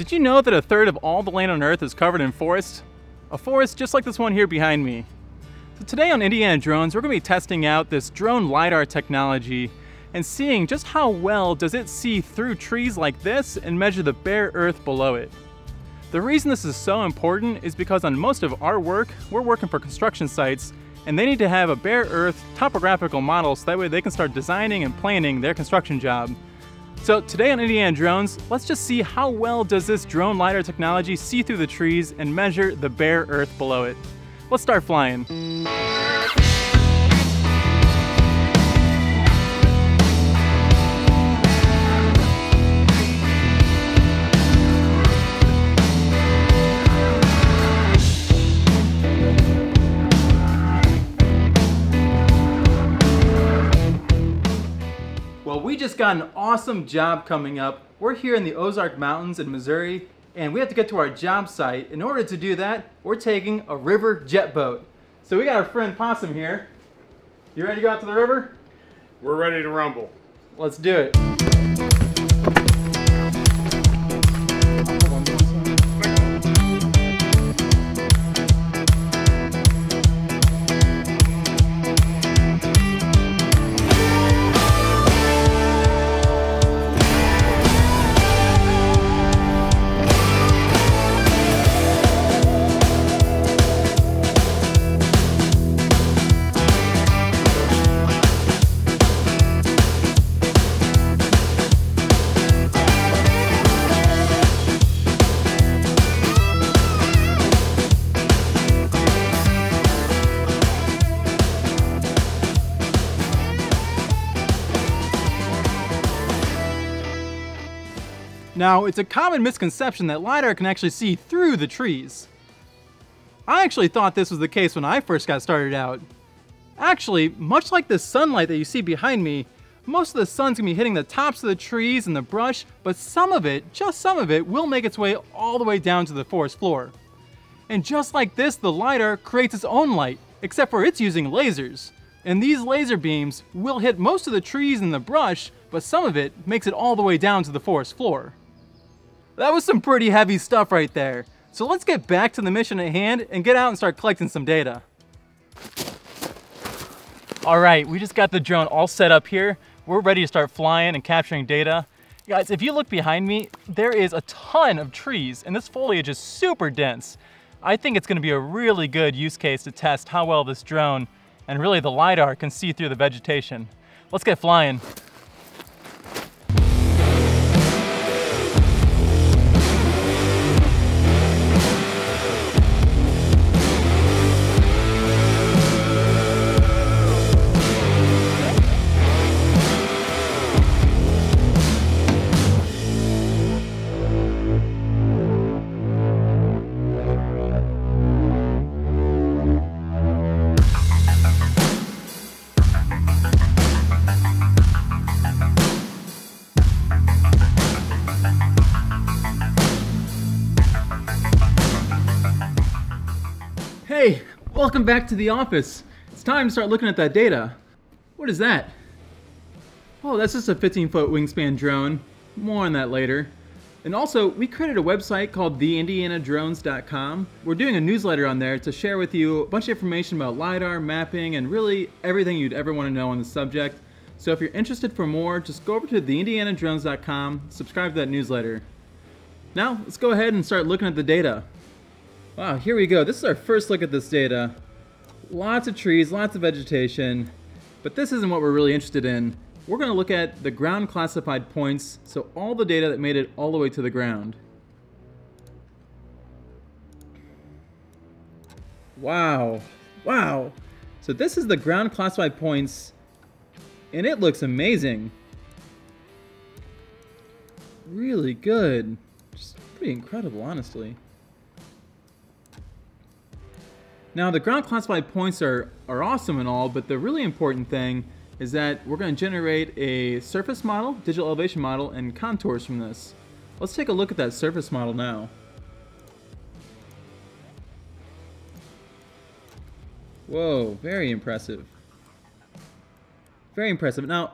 Did you know that a third of all the land on Earth is covered in forest? A forest just like this one here behind me. So today on Indiana Drones, we're going to be testing out this drone LiDAR technology and seeing just how well does it see through trees like this and measure the bare earth below it. The reason this is so important is because on most of our work, we're working for construction sites and they need to have a bare earth topographical model so that way they can start designing and planning their construction job. So today on Indiana Drones, let's just see how well does this drone LiDAR technology see through the trees and measure the bare earth below it. Let's start flying. Just got an awesome job coming up. We're here in the Ozark Mountains in Missouri, and we have to get to our job site. In order to do that, we're taking a river jet boat. So we got our friend Possum here. You ready to go out to the river? We're ready to rumble. Let's do it. Now, it's a common misconception that LiDAR can actually see through the trees. I actually thought this was the case when I first got started out. Actually, much like the sunlight that you see behind me, most of the sun's gonna be hitting the tops of the trees and the brush, but some of it, just some of it, will make its way all the way down to the forest floor. And just like this, the LiDAR creates its own light, except for it's using lasers. And these laser beams will hit most of the trees and the brush, but some of it makes it all the way down to the forest floor. That was some pretty heavy stuff right there. So let's get back to the mission at hand and get out and start collecting some data. All right, we just got the drone all set up here. We're ready to start flying and capturing data. Guys, if you look behind me, there is a ton of trees and this foliage is super dense. I think it's gonna be a really good use case to test how well this drone and really the LiDAR can see through the vegetation. Let's get flying. Hey, welcome back to the office. It's time to start looking at that data. What is that? Oh, that's just a 15 foot wingspan drone. More on that later. And also, we created a website called theindianadrones.com. We're doing a newsletter on there to share with you a bunch of information about LiDAR, mapping, and really everything you'd ever want to know on the subject. So if you're interested for more, just go over to theindianadrones.com, subscribe to that newsletter. Now, let's go ahead and start looking at the data. Wow, here we go. This is our first look at this data. Lots of trees, lots of vegetation, but this isn't what we're really interested in. We're going to look at the ground classified points, so all the data that made it all the way to the ground. Wow, wow. So this is the ground classified points, and it looks amazing. Really good. Just pretty incredible, honestly. Now the ground classified points are, are awesome and all, but the really important thing is that we're going to generate a surface model, digital elevation model, and contours from this. Let's take a look at that surface model now. Whoa, very impressive. Very impressive. Now,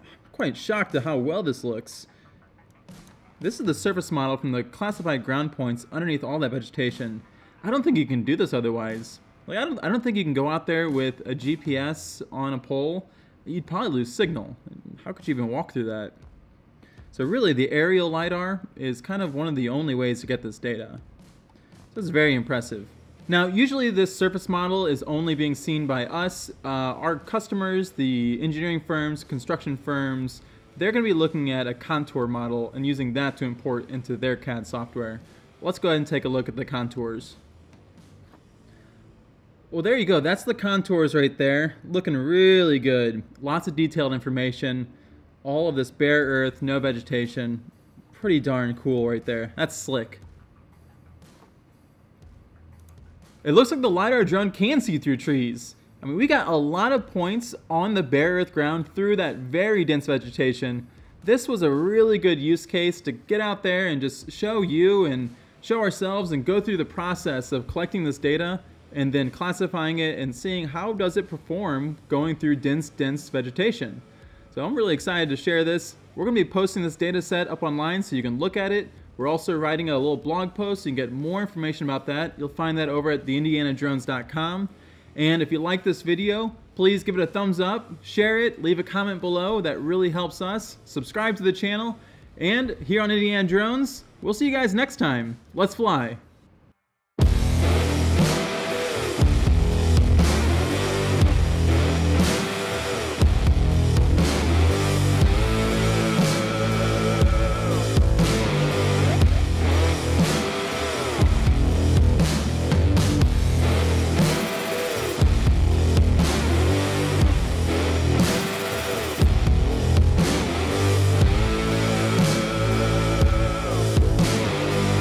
I'm quite shocked at how well this looks. This is the surface model from the classified ground points underneath all that vegetation. I don't think you can do this otherwise. Like I don't, I don't think you can go out there with a GPS on a pole. You'd probably lose signal. How could you even walk through that? So really, the aerial LiDAR is kind of one of the only ways to get this data. This is very impressive. Now, usually this surface model is only being seen by us. Uh, our customers, the engineering firms, construction firms, they're going to be looking at a contour model and using that to import into their CAD software. Let's go ahead and take a look at the contours. Well, there you go. That's the contours right there. Looking really good. Lots of detailed information. All of this bare earth, no vegetation. Pretty darn cool right there. That's slick. It looks like the LiDAR drone can see through trees. I mean, we got a lot of points on the bare earth ground through that very dense vegetation. This was a really good use case to get out there and just show you and show ourselves and go through the process of collecting this data and then classifying it and seeing how does it perform going through dense, dense vegetation. So I'm really excited to share this. We're gonna be posting this data set up online so you can look at it, we're also writing a little blog post so you can get more information about that. You'll find that over at theindianadrones.com. And if you like this video, please give it a thumbs up, share it, leave a comment below. That really helps us. Subscribe to the channel. And here on Indiana Drones, we'll see you guys next time. Let's fly.